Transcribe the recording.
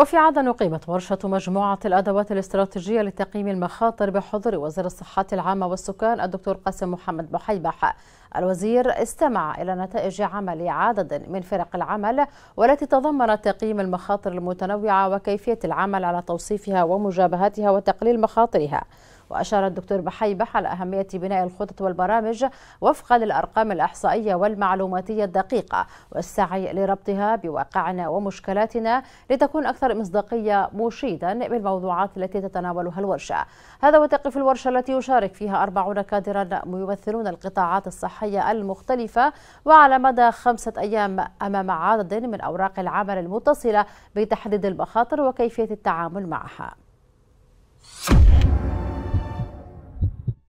وفي عدن أقيمت ورشة مجموعة الأدوات الاستراتيجية لتقييم المخاطر بحضور وزير الصحة العامة والسكان الدكتور قاسم محمد بحيبح الوزير استمع إلى نتائج عمل عدد من فرق العمل والتي تضمنت تقييم المخاطر المتنوعة وكيفية العمل على توصيفها ومجابهتها وتقليل مخاطرها. وأشار الدكتور بحيبح على أهمية بناء الخطط والبرامج وفقا للأرقام الإحصائية والمعلوماتية الدقيقة والسعي لربطها بواقعنا ومشكلاتنا لتكون أكثر مصداقية مشيدا بالموضوعات التي تتناولها الورشة. هذا وتقف الورشة التي يشارك فيها أربعون كادرا يمثلون القطاعات الصحية المختلفة وعلى مدى خمسة أيام أمام عدد من أوراق العمل المتصلة بتحديد المخاطر وكيفية التعامل معها.